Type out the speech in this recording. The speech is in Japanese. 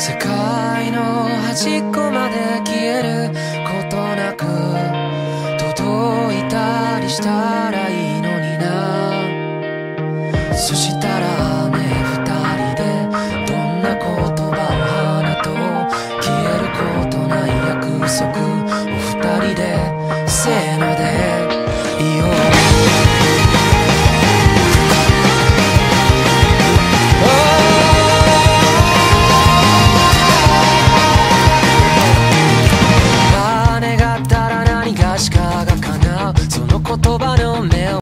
世界の端っこまで消えることなく届いたりしたらいいのにな。そしたらね二人でどんな言葉を花と消えることない約束。を二人でせーので。言葉の目を